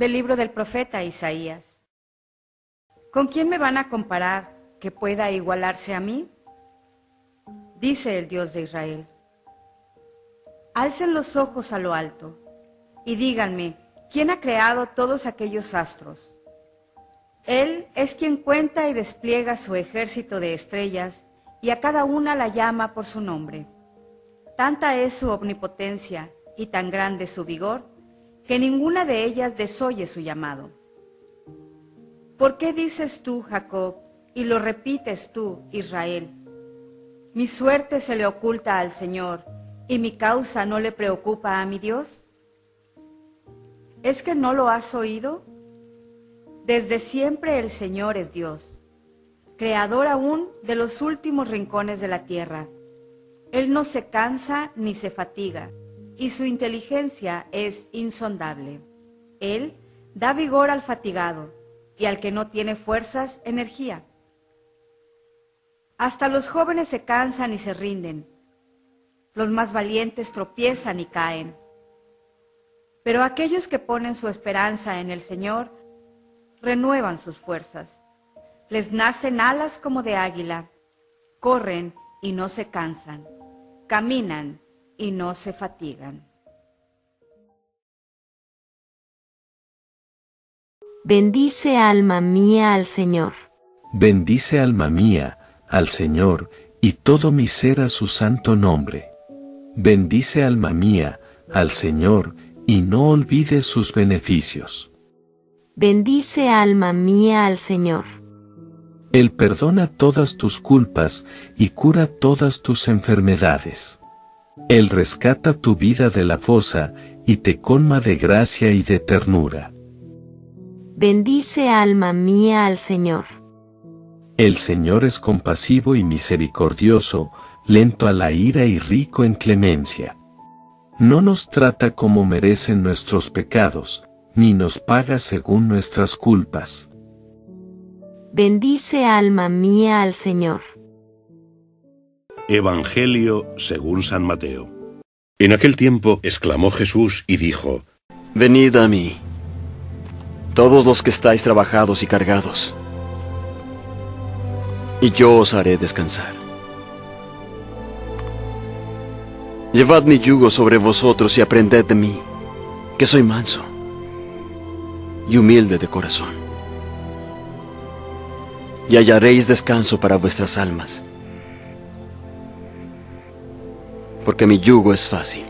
Del libro del profeta Isaías. ¿Con quién me van a comparar que pueda igualarse a mí? Dice el Dios de Israel. Alcen los ojos a lo alto y díganme, ¿quién ha creado todos aquellos astros? Él es quien cuenta y despliega su ejército de estrellas y a cada una la llama por su nombre. Tanta es su omnipotencia y tan grande su vigor, que ninguna de ellas desoye su llamado. ¿Por qué dices tú, Jacob, y lo repites tú, Israel? Mi suerte se le oculta al Señor, y mi causa no le preocupa a mi Dios. ¿Es que no lo has oído? Desde siempre el Señor es Dios, creador aún de los últimos rincones de la tierra. Él no se cansa ni se fatiga, y su inteligencia es insondable. Él da vigor al fatigado, y al que no tiene fuerzas, energía. Hasta los jóvenes se cansan y se rinden. Los más valientes tropiezan y caen. Pero aquellos que ponen su esperanza en el Señor renuevan sus fuerzas. Les nacen alas como de águila, corren y no se cansan, caminan y no se fatigan. Bendice alma mía al Señor. Bendice alma mía al Señor, y todo mi ser a su santo nombre. Bendice alma mía al Señor, y no olvides sus beneficios. Bendice alma mía al Señor. Él perdona todas tus culpas y cura todas tus enfermedades. Él rescata tu vida de la fosa y te colma de gracia y de ternura. Bendice alma mía al Señor. El Señor es compasivo y misericordioso, lento a la ira y rico en clemencia. No nos trata como merecen nuestros pecados, ni nos paga según nuestras culpas. Bendice alma mía al Señor. Evangelio según San Mateo. En aquel tiempo exclamó Jesús y dijo, Venid a mí, todos los que estáis trabajados y cargados, y yo os haré descansar. Llevad mi yugo sobre vosotros y aprended de mí, que soy manso y humilde de corazón. Y hallaréis descanso para vuestras almas, porque mi yugo es fácil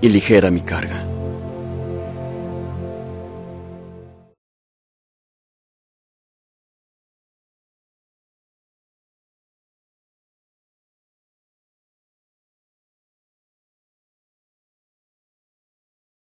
y ligera mi carga.